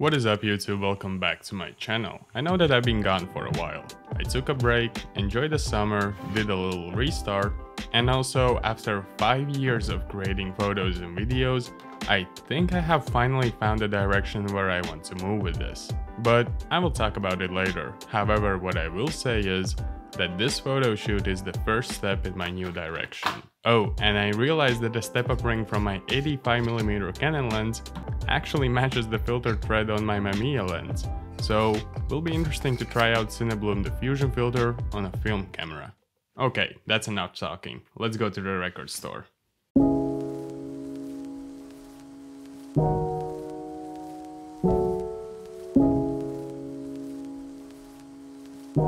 What is up YouTube, welcome back to my channel. I know that I've been gone for a while. I took a break, enjoyed the summer, did a little restart, and also after 5 years of creating photos and videos, I think I have finally found the direction where I want to move with this. But I will talk about it later. However, what I will say is that this photo shoot is the first step in my new direction. Oh, and I realized that the step-up ring from my 85mm Canon lens actually matches the filter thread on my Mamiya lens, so will be interesting to try out Cinebloom diffusion filter on a film camera. Okay, that's enough talking, let's go to the record store. Since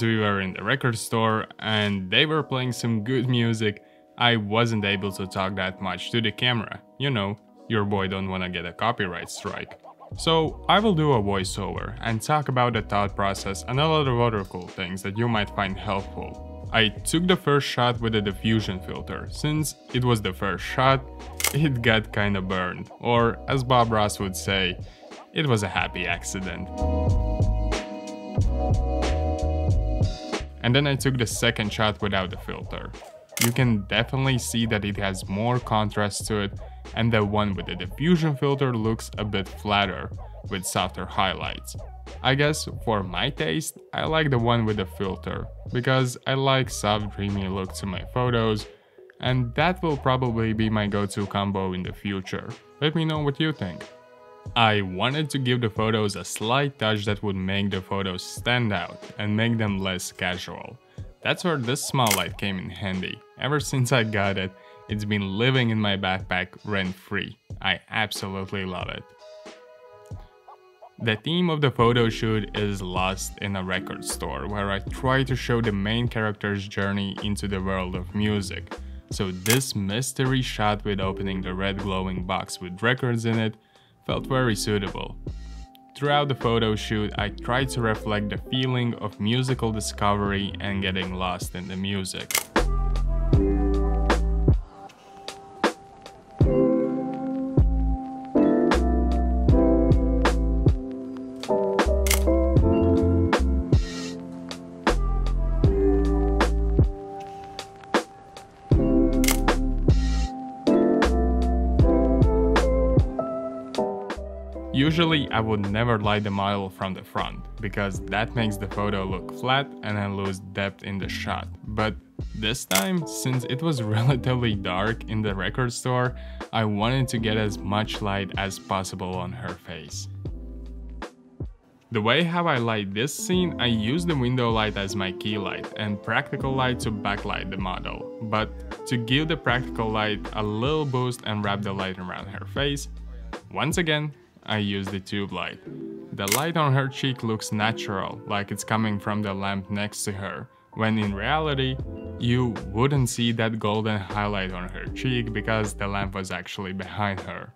we were in the record store and they were playing some good music, I wasn't able to talk that much to the camera. You know, your boy don't wanna get a copyright strike. So I will do a voiceover and talk about the thought process and a lot of other cool things that you might find helpful. I took the first shot with a diffusion filter. Since it was the first shot, it got kinda burned. Or as Bob Ross would say, it was a happy accident. And then I took the second shot without the filter. You can definitely see that it has more contrast to it and the one with the diffusion filter looks a bit flatter with softer highlights. I guess for my taste, I like the one with the filter because I like soft dreamy look to my photos and that will probably be my go-to combo in the future. Let me know what you think. I wanted to give the photos a slight touch that would make the photos stand out and make them less casual. That's where this small light came in handy. Ever since I got it, it's been living in my backpack rent-free. I absolutely love it. The theme of the photo shoot is Lost in a Record Store, where I try to show the main character's journey into the world of music. So this mystery shot with opening the red glowing box with records in it felt very suitable. Throughout the photo shoot, I tried to reflect the feeling of musical discovery and getting lost in the music. Usually I would never light the model from the front, because that makes the photo look flat and I lose depth in the shot. But this time, since it was relatively dark in the record store, I wanted to get as much light as possible on her face. The way how I light this scene, I use the window light as my key light and practical light to backlight the model. But to give the practical light a little boost and wrap the light around her face, once again, I use the tube light. The light on her cheek looks natural, like it's coming from the lamp next to her, when in reality, you wouldn't see that golden highlight on her cheek because the lamp was actually behind her.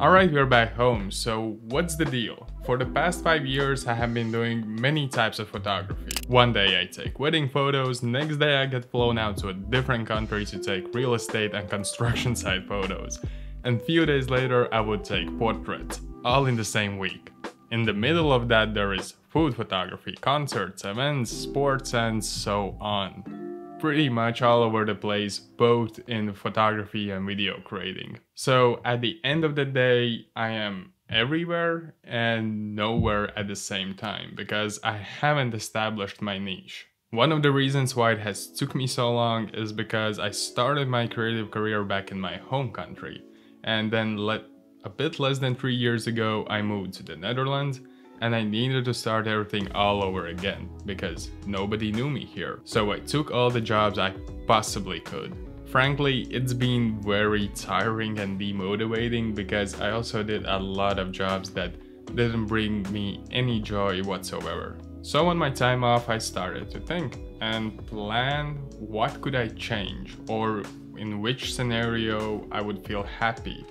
Alright, we're back home, so what's the deal? For the past 5 years I have been doing many types of photography. One day I take wedding photos, next day I get flown out to a different country to take real estate and construction site photos. And few days later I would take portraits, all in the same week. In the middle of that there is food photography, concerts, events, sports and so on pretty much all over the place, both in photography and video creating. So at the end of the day, I am everywhere and nowhere at the same time because I haven't established my niche. One of the reasons why it has took me so long is because I started my creative career back in my home country and then let a bit less than three years ago I moved to the Netherlands and I needed to start everything all over again because nobody knew me here. So I took all the jobs I possibly could. Frankly, it's been very tiring and demotivating because I also did a lot of jobs that didn't bring me any joy whatsoever. So on my time off, I started to think and plan what could I change or in which scenario I would feel happy.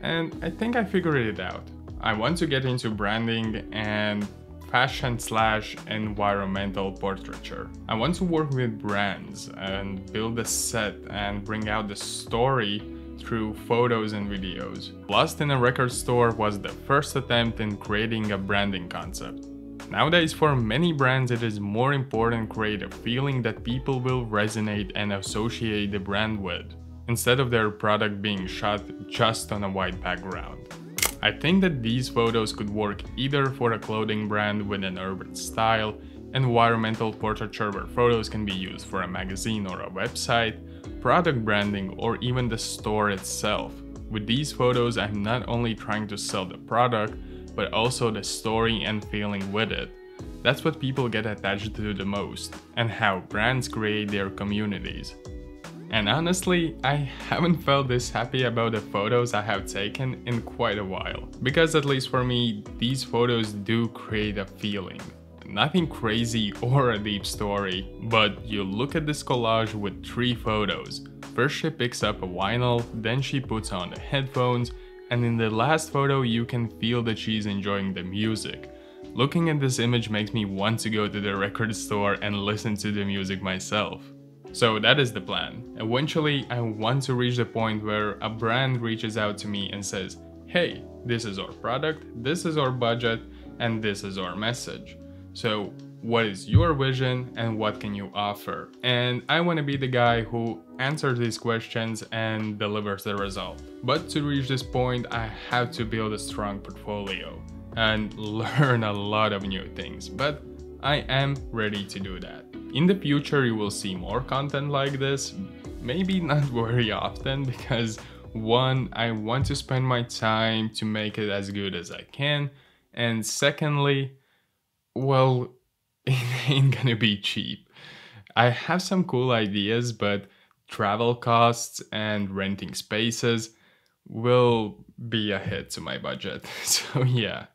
And I think I figured it out. I want to get into branding and fashion slash environmental portraiture. I want to work with brands and build a set and bring out the story through photos and videos. Lost in a record store was the first attempt in creating a branding concept. Nowadays, for many brands, it is more important to create a feeling that people will resonate and associate the brand with, instead of their product being shot just on a white background. I think that these photos could work either for a clothing brand with an urban style, environmental portraiture where photos can be used for a magazine or a website, product branding or even the store itself. With these photos I'm not only trying to sell the product, but also the story and feeling with it. That's what people get attached to the most, and how brands create their communities. And honestly, I haven't felt this happy about the photos I have taken in quite a while. Because at least for me, these photos do create a feeling. Nothing crazy or a deep story, but you look at this collage with three photos. First she picks up a vinyl, then she puts on the headphones, and in the last photo you can feel that she's enjoying the music. Looking at this image makes me want to go to the record store and listen to the music myself. So that is the plan. Eventually, I want to reach the point where a brand reaches out to me and says, hey, this is our product, this is our budget, and this is our message. So what is your vision and what can you offer? And I want to be the guy who answers these questions and delivers the result. But to reach this point, I have to build a strong portfolio and learn a lot of new things. But I am ready to do that. In the future, you will see more content like this, maybe not very often because one, I want to spend my time to make it as good as I can, and secondly, well, it ain't gonna be cheap. I have some cool ideas, but travel costs and renting spaces will be a hit to my budget, so yeah.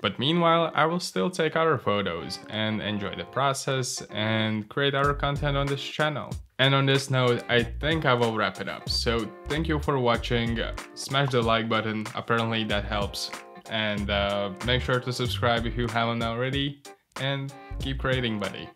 But meanwhile, I will still take other photos and enjoy the process and create other content on this channel. And on this note, I think I will wrap it up. So thank you for watching, smash the like button, apparently that helps. And uh, make sure to subscribe if you haven't already, and keep creating buddy.